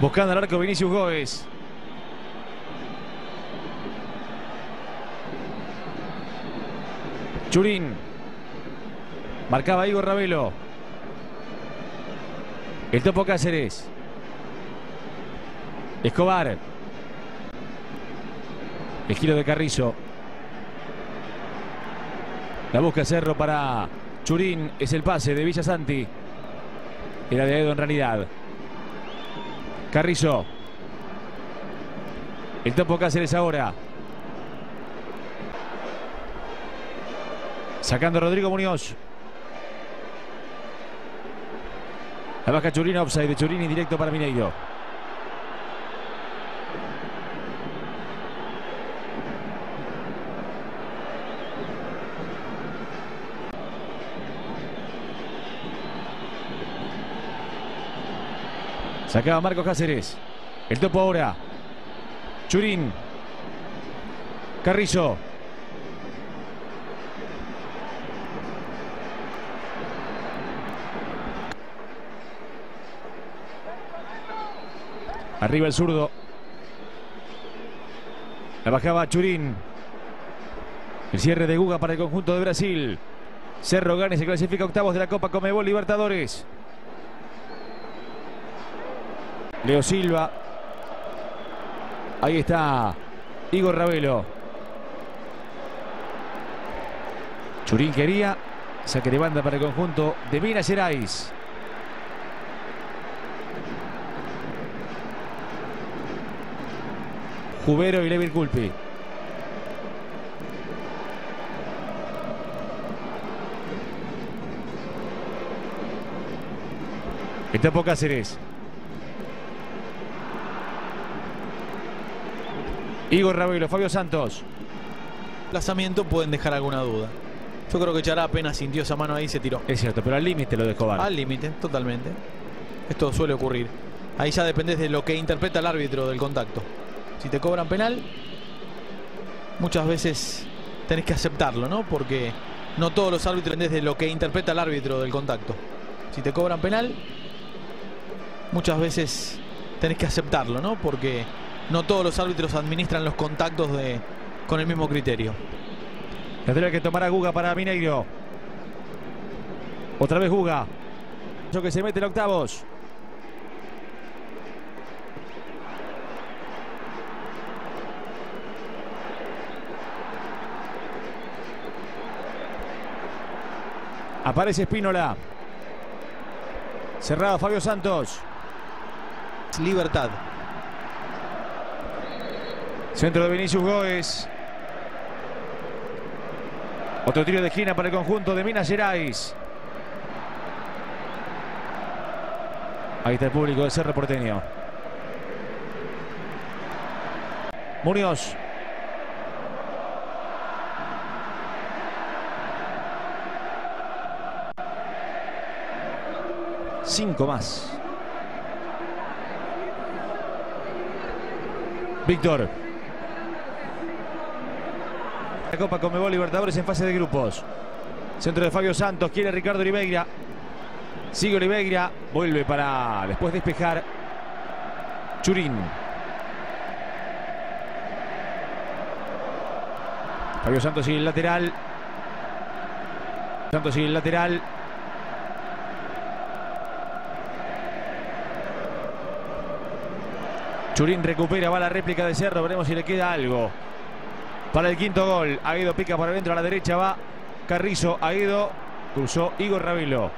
Buscando al arco Vinicius Góez. Churín. Marcaba Igor Ravelo. El topo Cáceres. Escobar. El giro de Carrizo. La busca Cerro para Churín. Es el pase de Villa Santi. Era de Edo en realidad. Carrizo. El topo Cáceres ahora. Sacando Rodrigo Muñoz. La baja Churín, offside de Churín y directo para Mineiro. Sacaba Marcos Cáceres. El topo ahora. Churín. Carrizo. Arriba el zurdo. La bajaba Churín. El cierre de Guga para el conjunto de Brasil. Cerro gana y se clasifica octavos de la Copa Comebol Libertadores. Leo Silva. Ahí está Igor Ravelo. Churín quería. Saque de banda para el conjunto de Minas Gerais. Jubero y Levin Culpi. Está por Cáceres. Igor Ravelo, Fabio Santos. Plazamiento pueden dejar alguna duda. Yo creo que Chará apenas sintió esa mano ahí y se tiró. Es cierto, pero al límite lo de Escobar. Al límite, totalmente. Esto suele ocurrir. Ahí ya depende de lo que interpreta el árbitro del contacto. Si te cobran penal, muchas veces tenés que aceptarlo, ¿no? Porque no todos los árbitros dependen de lo que interpreta el árbitro del contacto. Si te cobran penal, muchas veces tenés que aceptarlo, ¿no? Porque no todos los árbitros administran los contactos de, con el mismo criterio. Tendría que tomar a Guga para Mineiro. Otra vez Guga. Yo que se mete en octavos. Aparece Espínola. Cerrado Fabio Santos. Libertad. Centro de Vinicius Góez. Otro tiro de esquina para el conjunto de Minas Gerais. Ahí está el público de Cerro Porteño. Muñoz. Cinco más. Víctor. La Copa Comebol Libertadores en fase de grupos. Centro de Fabio Santos. Quiere Ricardo Oliveira. Sigue Oliveira. Vuelve para después despejar. Churín. Fabio Santos sigue el lateral. Santos sigue el lateral. Churín recupera, va la réplica de Cerro, veremos si le queda algo. Para el quinto gol, Aguedo pica por adentro, a la derecha va Carrizo, Aguedo, cruzó Igor Ravelo.